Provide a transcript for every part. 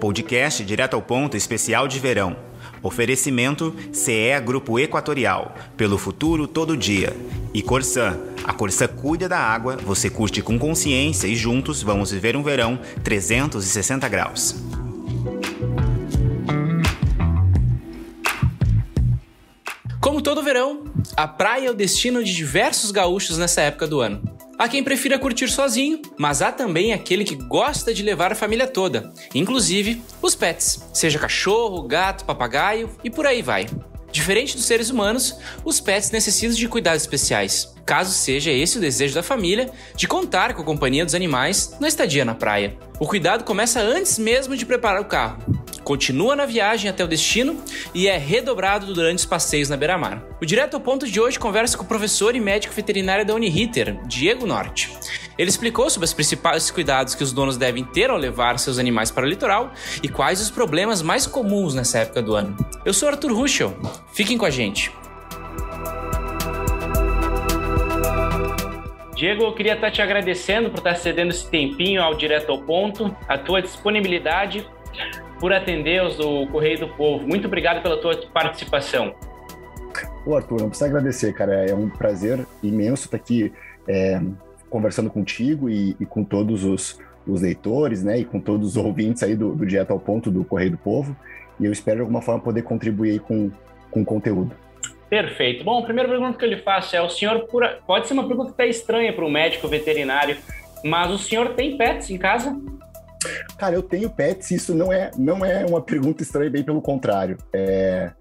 Podcast Direto ao Ponto Especial de Verão. Oferecimento CE Grupo Equatorial, pelo futuro todo dia. E Corsan, a Corsan cuida da água, você curte com consciência e juntos vamos viver um verão 360 graus. Como todo verão, a praia é o destino de diversos gaúchos nessa época do ano. Há quem prefira curtir sozinho, mas há também aquele que gosta de levar a família toda, inclusive os pets, seja cachorro, gato, papagaio e por aí vai. Diferente dos seres humanos, os pets necessitam de cuidados especiais, caso seja esse o desejo da família de contar com a companhia dos animais na estadia na praia. O cuidado começa antes mesmo de preparar o carro continua na viagem até o destino e é redobrado durante os passeios na beira-mar. O Direto ao Ponto de hoje conversa com o professor e médico veterinário da Uniriter, Diego Norte. Ele explicou sobre os principais cuidados que os donos devem ter ao levar seus animais para o litoral e quais os problemas mais comuns nessa época do ano. Eu sou Arthur Ruschel, fiquem com a gente. Diego, eu queria estar te agradecendo por estar cedendo esse tempinho ao Direto ao Ponto, a tua disponibilidade por atender os do Correio do Povo. Muito obrigado pela tua participação. Ô Arthur, não precisa agradecer, cara. É um prazer imenso estar aqui é, conversando contigo e, e, com todos os, os leitores, né, e com todos os ouvintes aí do, do Direto ao Ponto do Correio do Povo. E eu espero de alguma forma poder contribuir aí com, com conteúdo. Perfeito. Bom, a primeira pergunta que eu lhe faço é: o senhor, pode ser uma pergunta até estranha para um médico veterinário, mas o senhor tem pets em casa? Cara, eu tenho pets, isso não é, não é uma pergunta estranha, bem pelo contrário. É,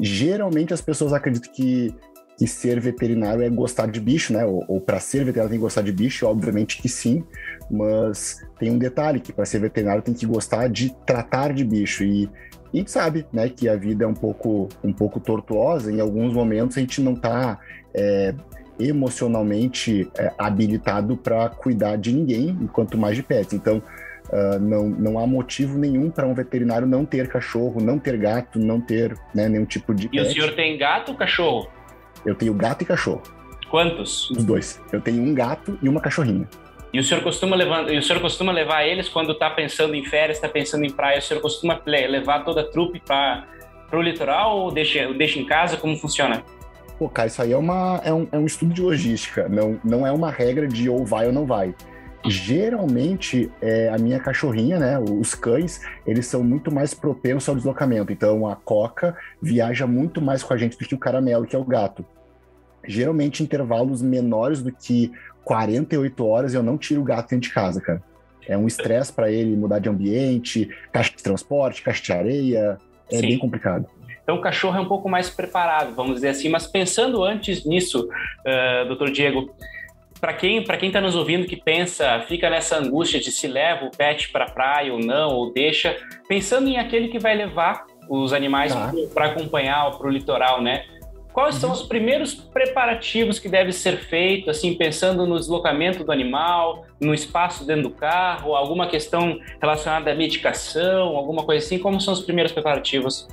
geralmente as pessoas acreditam que, que ser veterinário é gostar de bicho, né? Ou, ou para ser veterinário tem que gostar de bicho, obviamente que sim, mas tem um detalhe que para ser veterinário tem que gostar de tratar de bicho e gente sabe, né, que a vida é um pouco, um pouco tortuosa. Em alguns momentos a gente não está é, emocionalmente é, habilitado para cuidar de ninguém, enquanto mais de pets. Então, Uh, não, não há motivo nenhum para um veterinário não ter cachorro, não ter gato, não ter né, nenhum tipo de. E pet. o senhor tem gato ou cachorro? Eu tenho gato e cachorro. Quantos? Os dois. Eu tenho um gato e uma cachorrinha. E o senhor costuma levar, e o senhor costuma levar eles quando está pensando em férias, está pensando em praia? O senhor costuma levar toda a trupe para o litoral ou deixa, deixa em casa? Como funciona? Pô, cara, isso aí é, uma, é, um, é um estudo de logística. Não, não é uma regra de ou vai ou não vai geralmente é, a minha cachorrinha, né, os cães, eles são muito mais propensos ao deslocamento. Então a Coca viaja muito mais com a gente do que o caramelo, que é o gato. Geralmente intervalos menores do que 48 horas eu não tiro o gato dentro de casa, cara. É um estresse para ele mudar de ambiente, caixa de transporte, caixa de areia, é Sim. bem complicado. Então o cachorro é um pouco mais preparado, vamos dizer assim. Mas pensando antes nisso, uh, doutor Diego, para quem para quem está nos ouvindo que pensa, fica nessa angústia de se leva o pet para a praia ou não, ou deixa, pensando em aquele que vai levar os animais tá. para acompanhar para o litoral, né? Quais uhum. são os primeiros preparativos que devem ser feitos, assim, pensando no deslocamento do animal, no espaço dentro do carro, alguma questão relacionada à medicação, alguma coisa assim? Como são os primeiros preparativos?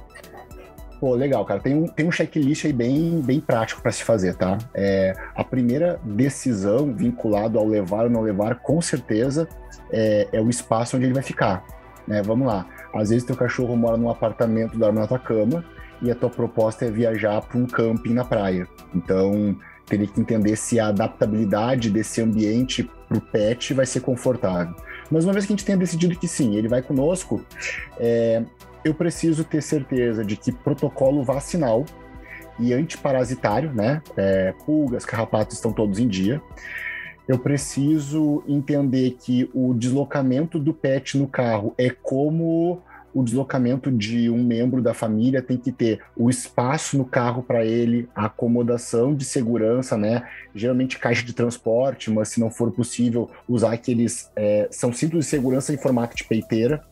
Pô, legal, cara. Tem um, tem um checklist aí bem, bem prático para se fazer, tá? É, a primeira decisão vinculado ao levar ou não levar, com certeza, é, é o espaço onde ele vai ficar. Né? Vamos lá. Às vezes teu cachorro mora num apartamento, dorme na tua cama, e a tua proposta é viajar para um camping na praia. Então, teria que entender se a adaptabilidade desse ambiente para o pet vai ser confortável. Mas uma vez que a gente tenha decidido que sim, ele vai conosco, é, eu preciso ter certeza de que protocolo vacinal e antiparasitário, né? É, pulgas, carrapatos estão todos em dia. Eu preciso entender que o deslocamento do pet no carro é como o deslocamento de um membro da família tem que ter o espaço no carro para ele, a acomodação de segurança, né? Geralmente caixa de transporte, mas se não for possível, usar aqueles. É, são cintos de segurança em formato de peiteira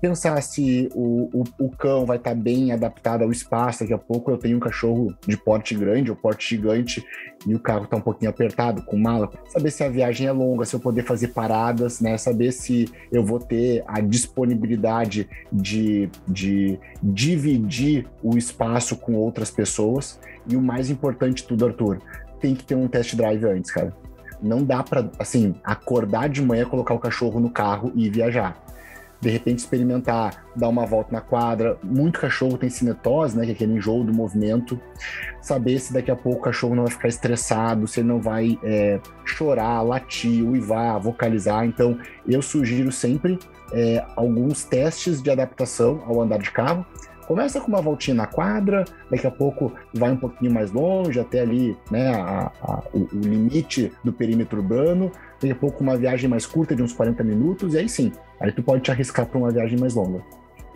pensar se o, o, o cão vai estar tá bem adaptado ao espaço. Daqui a pouco eu tenho um cachorro de porte grande ou porte gigante e o carro está um pouquinho apertado, com mala. Saber se a viagem é longa, se eu poder fazer paradas, né? Saber se eu vou ter a disponibilidade de, de dividir o espaço com outras pessoas. E o mais importante de tudo, Arthur, tem que ter um test drive antes, cara não dá para assim acordar de manhã, colocar o cachorro no carro e viajar de repente experimentar, dar uma volta na quadra. Muito cachorro tem cinetose, né, que é aquele enjoo do movimento. Saber se daqui a pouco o cachorro não vai ficar estressado, se ele não vai é, chorar, latir, uivar, vocalizar. Então, eu sugiro sempre é, alguns testes de adaptação ao andar de carro. Começa com uma voltinha na quadra, daqui a pouco vai um pouquinho mais longe, até ali né, a, a, o, o limite do perímetro urbano, daqui a pouco uma viagem mais curta de uns 40 minutos, e aí sim, Aí tu pode te arriscar para uma viagem mais longa.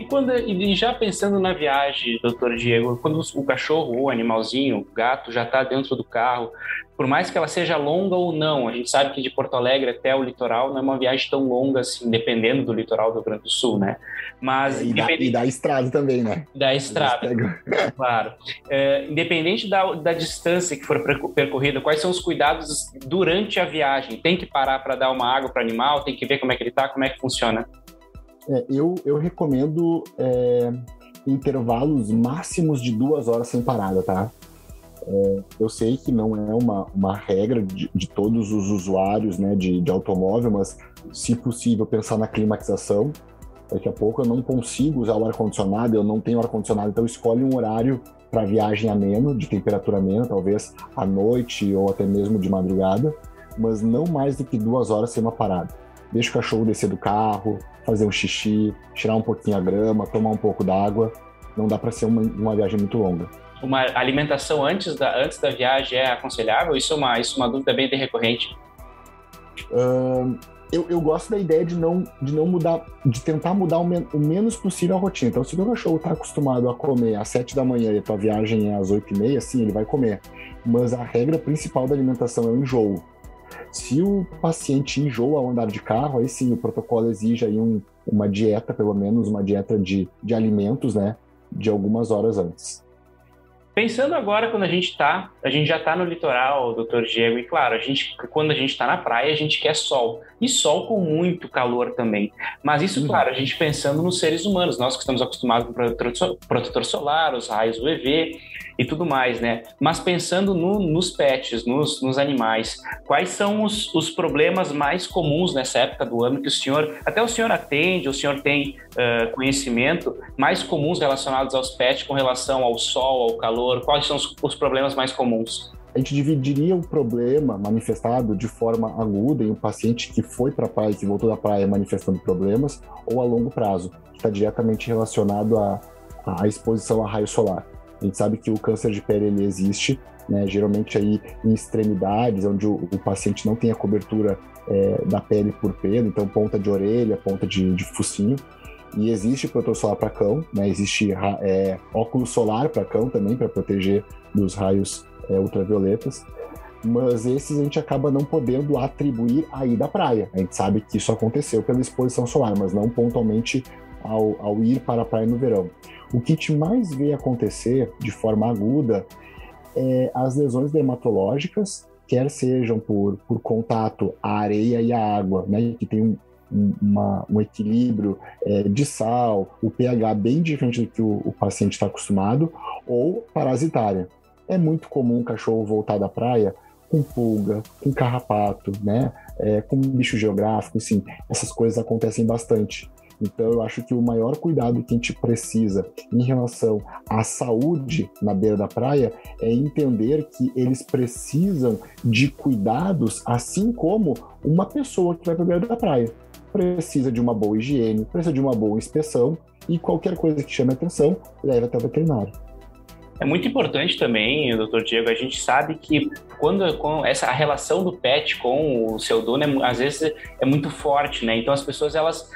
E, quando, e já pensando na viagem, doutor Diego, quando o cachorro, o animalzinho, o gato já está dentro do carro, por mais que ela seja longa ou não, a gente sabe que de Porto Alegre até o litoral não é uma viagem tão longa assim, dependendo do litoral do Rio Grande do Sul, né? Mas e, da, e da estrada também, né? Da estrada, claro. É, independente da, da distância que for percorrida, quais são os cuidados durante a viagem? Tem que parar para dar uma água para o animal? Tem que ver como é que ele está? Como é que funciona? É, eu, eu recomendo é, intervalos máximos de duas horas sem parada, tá? É, eu sei que não é uma, uma regra de, de todos os usuários né, de, de automóvel, mas se possível pensar na climatização. Daqui a pouco eu não consigo usar o ar-condicionado, eu não tenho ar-condicionado, então escolhe um horário para viagem ameno, de temperatura amena, talvez à noite ou até mesmo de madrugada, mas não mais do que duas horas sem uma parada. Deixa o cachorro descer do carro, fazer um xixi, tirar um pouquinho a grama, tomar um pouco d'água. Não dá para ser uma, uma viagem muito longa. Uma alimentação antes da, antes da viagem é aconselhável? Isso é uma, isso é uma dúvida bem recorrente. Uh, eu, eu, gosto da ideia de não, de não mudar, de tentar mudar o, men o menos possível a rotina. Então, se o meu cachorro está acostumado a comer às 7 da manhã e a tua viagem é às 8 e meia, sim, ele vai comer. Mas a regra principal da alimentação é o enjoo. Se o paciente enjoa ao andar de carro, aí sim o protocolo exige aí um, uma dieta, pelo menos uma dieta de, de alimentos, né, de algumas horas antes. Pensando agora quando a gente está, a gente já está no litoral, doutor Diego, e claro, a gente, quando a gente está na praia, a gente quer sol. E sol com muito calor também. Mas isso, uhum. claro, a gente pensando nos seres humanos, nós que estamos acostumados com protetor solar, os raios UV, e tudo mais, né? Mas pensando no, nos pets, nos, nos, animais, quais são os, os, problemas mais comuns nessa época do ano que o senhor, até o senhor atende, o senhor tem uh, conhecimento, mais comuns relacionados aos pets com relação ao sol, ao calor? Quais são os, os problemas mais comuns? a gente dividiria o problema manifestado de forma aguda em um paciente que foi para a praia, que voltou da praia manifestando problemas, ou a longo prazo, que está diretamente relacionado à, à exposição a raio solar. A gente sabe que o câncer de pele ele existe, né, geralmente aí em extremidades, onde o, o paciente não tem a cobertura é, da pele por pelo, então ponta de orelha, ponta de, de focinho. E existe protetor solar para cão, né, existe é, óculos solar para cão também, para proteger dos raios é, ultravioletas mas esses a gente acaba não podendo atribuir aí da praia. A gente sabe que isso aconteceu pela exposição solar, mas não pontualmente ao, ao ir para a praia no verão. O que te mais vê acontecer de forma aguda é as lesões dermatológicas, quer sejam por, por contato à areia e à água, né, que tem um, uma, um equilíbrio é, de sal, o pH bem diferente do que o, o paciente está acostumado, ou parasitária. É muito comum o cachorro voltar da praia com pulga, com carrapato, né? É, com bicho geográfico, assim, essas coisas acontecem bastante. Então, eu acho que o maior cuidado que a gente precisa em relação à saúde na beira da praia é entender que eles precisam de cuidados, assim como uma pessoa que vai para a beira da praia. Precisa de uma boa higiene, precisa de uma boa inspeção e qualquer coisa que chame atenção, leve até o veterinário. É muito importante também, doutor Diego, a gente sabe que quando com essa a relação do pet com o seu dono é, às vezes é muito forte, né? Então as pessoas elas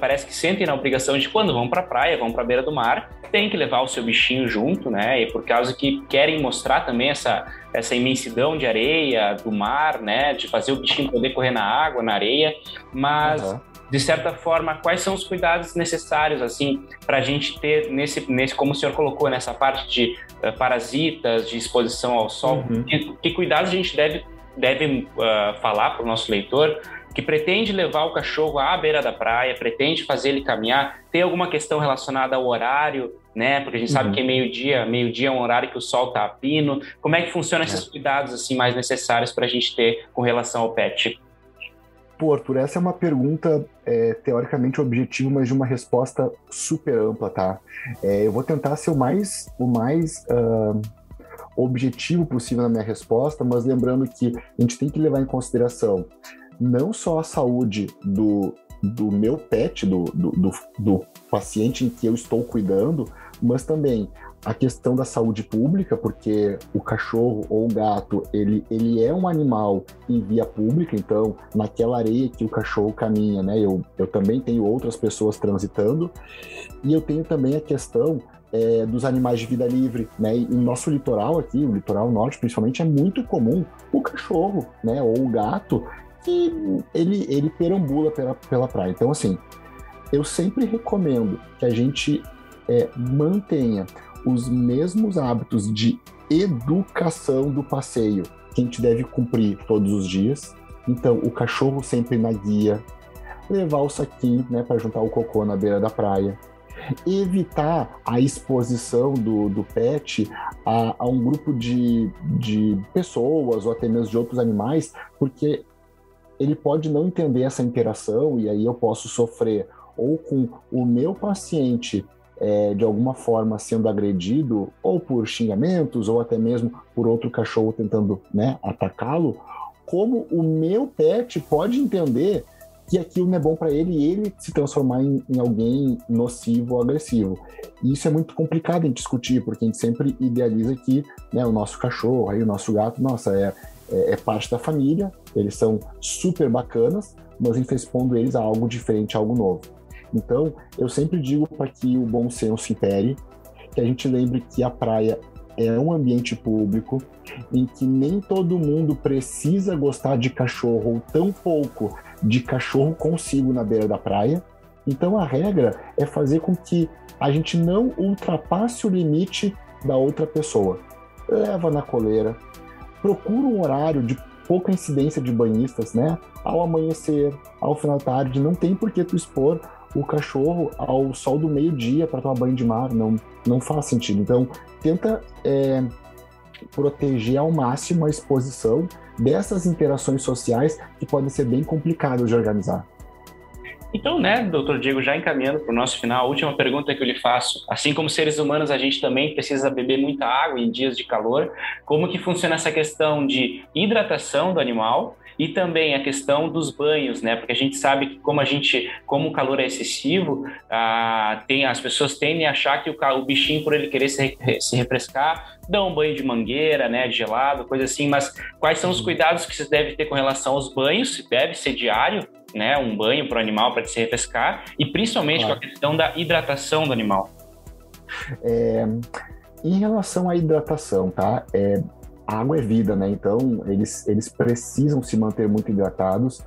parece que sentem na obrigação de quando vão para a praia, vão para a beira do mar, tem que levar o seu bichinho junto, né? E por causa que querem mostrar também essa, essa imensidão de areia, do mar, né? De fazer o bichinho poder correr na água, na areia, mas uhum. de certa forma, quais são os cuidados necessários assim para a gente ter nesse, nesse, como o senhor colocou nessa parte de uh, parasitas, de exposição ao sol, uhum. que, que, cuidados a gente deve deve uh, falar para o nosso leitor que pretende levar o cachorro à beira da praia, pretende fazer ele caminhar, tem alguma questão relacionada ao horário, né? Porque a gente uhum. sabe que é meio-dia, meio-dia é um horário que o sol tá a pino. Como é que funcionam é. esses cuidados assim mais necessários para a gente ter com relação ao pet? Pô, Arthur, essa é uma pergunta é, teoricamente objetiva, mas de uma resposta super ampla, tá? É, eu vou tentar ser o mais, o mais uh, objetivo possível na minha resposta, mas lembrando que a gente tem que levar em consideração não só a saúde do, do meu pet, do, do, do, do paciente em que eu estou cuidando, mas também a questão da saúde pública, porque o cachorro ou o gato, ele, ele é um animal em via pública, então naquela areia que o cachorro caminha, né, eu, eu também tenho outras pessoas transitando, e eu tenho também a questão é, dos animais de vida livre, né, e no nosso litoral aqui, o litoral norte principalmente, é muito comum o cachorro, né, ou o gato, ele, ele perambula pela, pela praia. Então, assim, eu sempre recomendo que a gente é, mantenha os mesmos hábitos de educação do passeio que a gente deve cumprir todos os dias. Então, o cachorro sempre na guia, levar o saquinho né, para juntar o cocô na beira da praia, evitar a exposição do, do pet a, a um grupo de, de pessoas ou até mesmo de outros animais, porque ele pode não entender essa interação e aí eu posso sofrer ou com o meu paciente é, de alguma forma sendo agredido, ou por xingamentos, ou até mesmo por outro cachorro tentando né, atacá-lo, como o meu pet pode entender que aquilo não é bom para ele e ele se transformar em, em, alguém nocivo ou agressivo. E isso é muito complicado em discutir, porque a gente sempre idealiza que né, o nosso cachorro, aí o nosso gato, nossa, é, é, é parte da família, eles são super bacanas, mas a gente está expondo eles a algo diferente, a algo novo. Então, eu sempre digo para que o bom senso impere, que a gente lembre que a praia é um ambiente público em que nem todo mundo precisa gostar de cachorro ou tão pouco de cachorro consigo na beira da praia. Então a regra é fazer com que a gente não ultrapasse o limite da outra pessoa. Leva na coleira, procura um horário de pouca incidência de banhistas, né? Ao amanhecer, ao final da tarde, não tem por que tu expor o cachorro ao sol do meio-dia para tomar banho de mar, não, não faz sentido. Então, tenta é, proteger ao máximo a exposição dessas interações sociais que podem ser bem complicadas de organizar. Então, né, doutor Diego, já encaminhando para o nosso final, a última pergunta que eu lhe faço. Assim como seres humanos, a gente também precisa beber muita água em dias de calor. Como que funciona essa questão de hidratação do animal e também a questão dos banhos, né? Porque a gente sabe que como a gente, como o calor é excessivo, ah, tem as pessoas tendem a achar que o, o bichinho por ele querer se, se refrescar, dá um banho de mangueira, né, de gelado, coisa assim. Mas quais são os cuidados que se deve ter com relação aos banhos? Deve ser diário, né? Um banho para o animal para se refrescar e principalmente claro. com a questão da hidratação do animal. É, em relação à hidratação, tá? É, água é vida, né? Então eles, eles precisam se manter muito hidratados.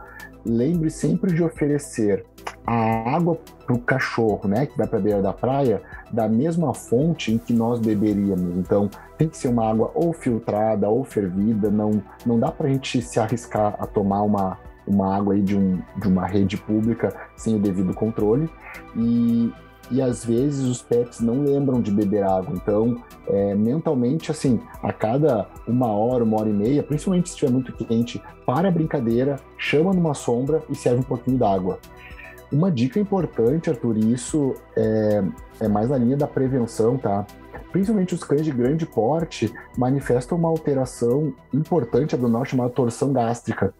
Lembre sempre de oferecer a água para o cachorro, né, que vai para a beira da praia, da mesma fonte em que nós beberíamos. Então, tem que ser uma água ou filtrada ou fervida. Não, não dá para a gente se arriscar a tomar uma, uma água aí de, um, de uma rede pública sem o devido controle. E e às vezes os pets não lembram de beber água. Então, é, mentalmente, assim, a cada uma hora, uma hora e meia, principalmente se estiver muito quente, para a brincadeira, chama numa sombra e serve um pouquinho d'água. Uma dica importante, Arthur, e isso é, é mais na linha da prevenção, tá? Principalmente os cães de grande porte manifestam uma alteração importante abdominal chamada torção gástrica.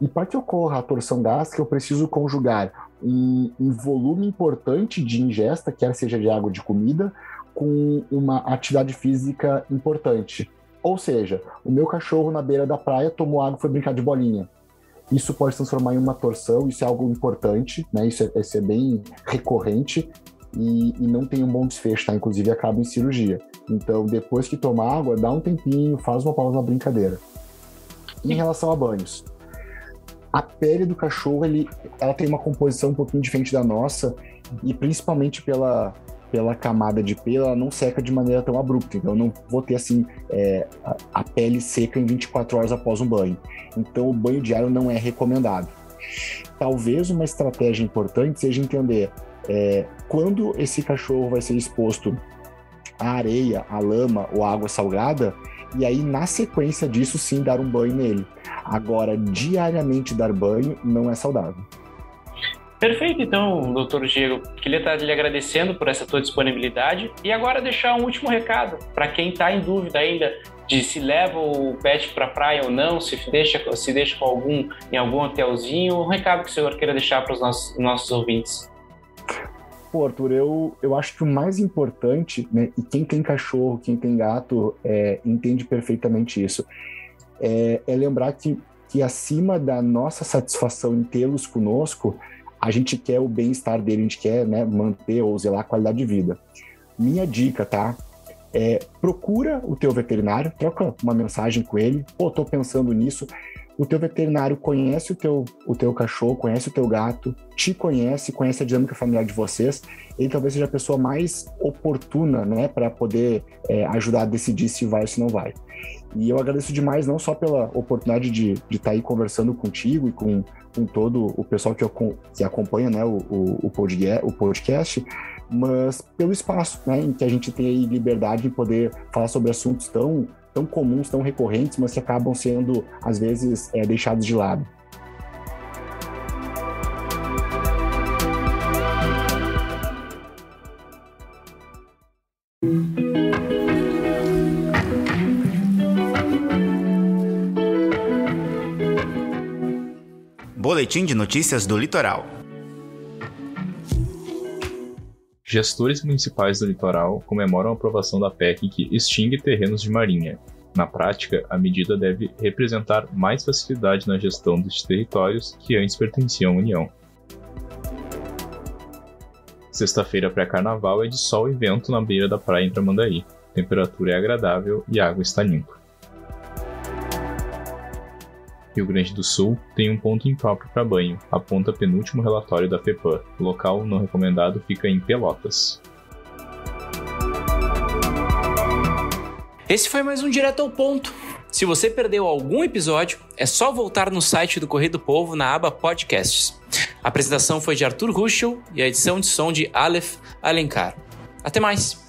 E para que ocorra a torção gástrica, eu preciso conjugar um, um volume importante de ingesta, quer seja de água ou de comida, com uma atividade física importante. Ou seja, o meu cachorro na beira da praia tomou água e foi brincar de bolinha. Isso pode se transformar em uma torção, isso é algo importante, né? Isso é, isso é bem recorrente e, e, não tem um bom desfecho, tá? Inclusive acaba em cirurgia. Então, depois que tomar água, dá um tempinho, faz uma pausa na brincadeira. Em relação a banhos, a pele do cachorro ele, ela tem uma composição um pouquinho diferente da nossa e principalmente pela pela camada de pelo, ela não seca de maneira tão abrupta. Então, eu não vou ter assim é, a, a, pele seca em 24 horas após um banho. Então, o banho diário não é recomendado. Talvez uma estratégia importante seja entender é, quando esse cachorro vai ser exposto à areia, à lama ou à água salgada, e aí na sequência disso sim dar um banho nele. Agora, diariamente dar banho não é saudável. Perfeito, então, doutor Diego. Queria estar lhe agradecendo por essa tua disponibilidade e agora deixar um último recado para quem está em dúvida ainda de se leva o pet para a praia ou não, se deixa, se deixa com algum em algum hotelzinho. Um recado que o senhor queira deixar para os nossos, nossos ouvintes. Pô, Arthur, eu, eu acho que o mais importante, né, e quem tem cachorro, quem tem gato, é, entende perfeitamente isso, é, é lembrar que, que acima da nossa satisfação em tê-los conosco, a gente quer o bem-estar dele, a gente quer né, manter ou zelar a qualidade de vida. Minha dica, tá? É, procura o teu veterinário, troca uma mensagem com ele. Pô, tô pensando nisso. O teu veterinário conhece o teu, o teu cachorro, conhece o teu gato, te conhece, conhece a dinâmica familiar de vocês. Ele talvez seja a pessoa mais oportuna, né, para poder é, ajudar a decidir se vai ou se não vai. E eu agradeço demais, não só pela oportunidade de estar tá aí conversando contigo e com, com todo o pessoal que, eu, que acompanha né, o, o, o, podcast, mas pelo espaço né, em que a gente tem aí liberdade de poder falar sobre assuntos tão, tão comuns, tão recorrentes, mas que acabam sendo, às vezes, é, deixados de lado. Boletim de Notícias do Litoral. Gestores municipais do litoral comemoram a aprovação da PEC que extingue terrenos de marinha. Na prática, a medida deve representar mais facilidade na gestão dos territórios que antes pertenciam à União. Sexta-feira pré-carnaval é de sol e vento na beira da praia em Tramandaí. Temperatura é agradável e a água está limpa. Rio Grande do Sul tem um ponto impróprio para banho, aponta penúltimo relatório da FEPAM. Local não recomendado fica em Pelotas. Esse foi mais um Direto ao Ponto. Se você perdeu algum episódio, é só voltar no site do Correio do Povo na aba Podcasts. A apresentação foi de Arthur Ruschel e a edição de som de Aleph Alencar. Até mais!